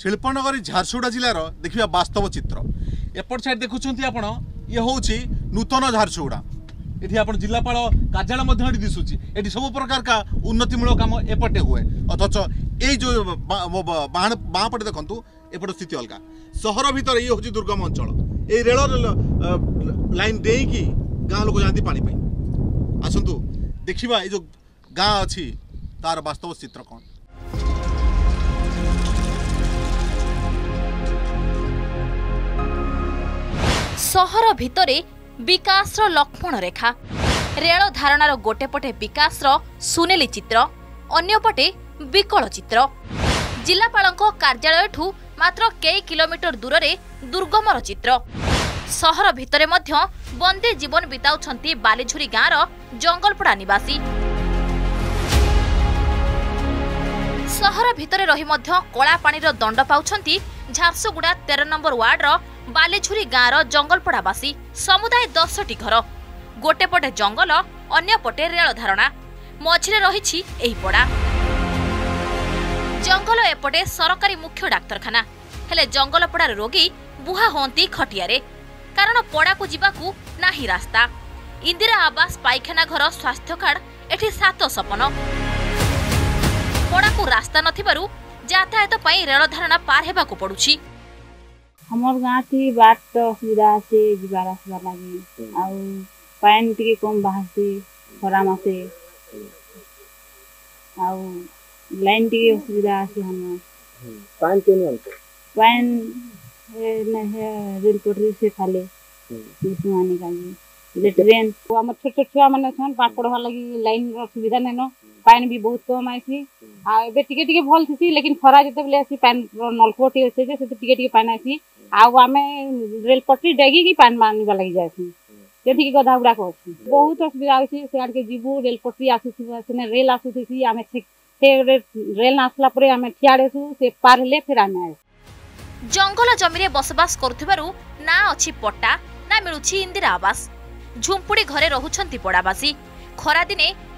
শিল্পনগরী ঝারসুগুড়া জেলার দেখা বাস্তব চিত্র এপট সাইড দেখুছেন আপনার ইয়ে হচ্ছে নূতন ঝারসুগুড়া এটি আপনার জেলাপাল কার্যালয় মধ্যে এটি দিশুছি এটি সব প্রকার কা উন্নতিমূলক কাম এপটে হুয়ে অথচ এই যে বাঁপটে দেখুন এপট স্থিতি অলগা সহর ভিতরে ইয়ে হচ্ছে দুর্গম অঞ্চল এই রেল লাইন ডেইকি গাঁ লোক যাতে পানি পাই আসন্তু দেখিবা এই যে গাঁ অ তার বাস্তব চিত্র কোণ ସହର ଭିତରେ ବିକାଶର ଲକ୍ଷ୍ମଣ ରେଖା ରେଳ ଧାରଣାର ଗୋଟେପଟେ ବିକାଶର ସୁନେଲି ଚିତ୍ର ଅନ୍ୟପଟେ ବିକଳ ଚିତ୍ର ଜିଲ୍ଲାପାଳଙ୍କ କାର୍ଯ୍ୟାଳୟଠୁ ମାତ୍ର କେଇ କିଲୋମିଟର ଦୂରରେ ଦୁର୍ଗମର ଚିତ୍ର ସହର ଭିତରେ ମଧ୍ୟ ବନ୍ଦେ ଜୀବନ ବିତାଉଛନ୍ତି ବାଲିଝୁରୀ ଗାଁର ଜଙ୍ଗଲପଡ଼ା ନିବାସୀ ସହର ଭିତରେ ରହି ମଧ୍ୟ କଳା ପାଣିର ଦଣ୍ଡ ପାଉଛନ୍ତି ଝାରସୁଗୁଡ଼ା ତେର ନମ୍ବର ୱାର୍ଡର ବାଲିଝୁରୀ ଗାଁର ଜଙ୍ଗଲପଡ଼ାବାସୀ ସମୁଦାୟ ଦଶଟି ଘର ଗୋଟେପଟେ ଜଙ୍ଗଲ ଅନ୍ୟପଟେ ରେଳ ଧାରଣା ମଝିରେ ରହିଛି ଏହି ପଡ଼ା ଜଙ୍ଗଲ ଏପଟେ ସରକାରୀ ମୁଖ୍ୟ ଡାକ୍ତରଖାନା ହେଲେ ଜଙ୍ଗଲପଡ଼ାର ରୋଗୀ ବୁହା ହୁଅନ୍ତି ଖଟିଆରେ କାରଣ ପଡ଼ାକୁ ଯିବାକୁ ନାହିଁ ରାସ୍ତା ଇନ୍ଦିରା ଆବାସ ପାଇଖାନା ଘର ସ୍ୱାସ୍ଥ୍ୟ କାର୍ଡ ଏଠି ସାତ ସପନ ପଡ଼ାକୁ ରାସ୍ତା ନଥିବାରୁ ଯାତାୟାତ ପାଇଁ ରେଳ ଧାରଣା ପାର ହେବାକୁ ପଡ଼ୁଛି ଆମର ଗାଁଠି ବାଟ ଅସୁବିଧା ଅଛି ଯିବାର ଆସିବାର ଲାଗି ଆଉ ପାଏନ୍ ଟିକେ କମ୍ ବାହାରୁଛି ଖରା ମାସେ ଆଉ ଲାଇନ୍ ଟିକେ ଅସୁବିଧା ଅଛି ଆମ ପାଏନ୍ କେମିତି ପାଏନ୍ ରେଲ୍ ପଟରେ ସେ ଖାଲି ସେମାନେ କାଜି ଟ୍ରେନ୍ ଆମର ଛୋଟ ଛୋଟ ଛୁଆମାନେ ଅଛନ୍ ପାଠ ପଢ଼ବା ଲାଗି ଲାଇନ୍ର ସୁବିଧା ନାଇଁନ ପାଣି ବି ବହୁତ କମ୍ ଆସି ଆଉ ଏବେ ଟିକେ ଟିକେ ଭଲ ଥିସି ଲେକିନ୍ ଖରା ଯେତେବେଳେ ଆସି ପାଣିର ନଳକୂଅ ଟିକେ ଅଛେ ଯେ ସେଥିରେ ଟିକେ ଟିକେ ପାଣି ଆସି ଆଉ ଆମେ ରେଲ ପଟରି ଡେଗିକି ପାଣି ମାନିବା ଲାଗି ଯାଏସି ଯେତିକି ଗଧା ଗୁଡ଼ାକ ଅଛି ବହୁତ ଅସୁବିଧା ହଉଛି ସିଆଡ଼କେ ଯିବୁ ରେଲ ପଟରି ଆସୁଥିବ ସେନେ ରେଲ ଆସୁଥିସି ଆମେ ସେ ରେଲ ଆସିଲା ପରେ ଆମେ ଠିଆଡ଼େ ଆସୁ ସେ ପାର ହେଲେ ଫେର ଆମେ ଆସୁ ଜଙ୍ଗଲ ଜମିରେ ବସବାସ କରୁଥିବାରୁ ନା ଅଛି ପଟା ନା ମିଳୁଛି ଇନ୍ଦିରା ଆବାସ ଝୁମ୍ପୁଡ଼ି ଘରେ ରହୁଛନ୍ତି ପଡ଼ାବାସୀ ଖରାଦିନେ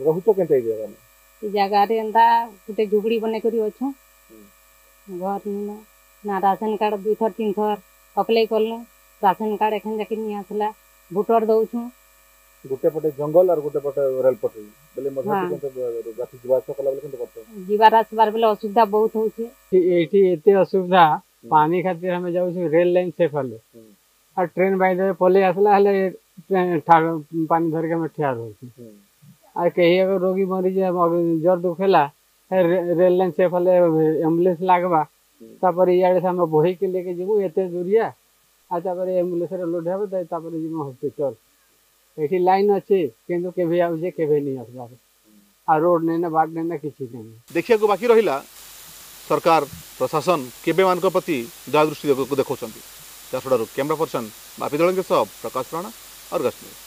ରହୁଛ କେନ୍ତା ଏଇ ଜାଗାରେ ଏ ଜାଗାରେ ଏନ୍ତା ଗୋଟେ ଝୁଗୁଡ଼ି କରି ଅଛୁ ଘର ନା ରାସନ କାର୍ଡ଼ ଦୁଇଥର ତିନିଥର ଆପ୍ଲାଏ କଲୁ ରାସନ କାର୍ଡ଼ ଏଖେନ୍ ଯାକି ନି ଆସିଲା ଭୋଟର ଦଉଛୁ ଗୋଟେ ପଟେ ଜଙ୍ଗଲ ଆଉ ଗୋଟେ ପଟେ ରେଲ ପଟେଇ ବେଲେ ମଧ୍ୟ ଯିବା ଯିବାର ଆସିବାର ବେଲେ ଅସୁବିଧା ବହୁତ ହଉଛି ଏଇଠି ଏତେ ଅସୁବିଧା ପାଣି ଖାତିର ଆମେ ଯାଉଛୁ ରେଲ ଲାଇନ ସେ ଫାଲେ ଆଉ ଟ୍ରେନ ପାଇଁ ପଲେଇ ଆସିଲା ହେଲେ ପାଣି ଧରିକି ଆମେ ଠିଆ ରହୁଛୁ আর কেহি এক রোগী মরিছে জ্বর দুখেলা রেল লাইন সে ফলে এম্বুলেন্স লাগবা তারপরে ইয়াড়ে আমরা বহিকে লেগে যাবো এতে দূরিয়া আর তারপরে এম্বুলেন্সরে লোড হবে তারপরে যাবো হসপিটাল এটি লাইন আছে কিন্তু কেবে আসছে কেবে নিয়ে আসবার আর রোড নেই না বাট নেই না কিছু নেই দেখিବାକୁ বাকি ରହିଲା ସରକାର ପ୍ରଶାସନ କେବେମାନଙ୍କ ପ୍ରତି ଦୃଷ୍ଟି ଦେଖାଉଛନ୍ତି ଯାହା ଫଳରେ କ୍ୟାମେରା ପର୍ସନ ବାପି ଦଳଙ୍କ ସହ ପ୍ରକାଶ ପ୍ରାଣ ଅର୍ଗସ ନ୍ୟୁଜ୍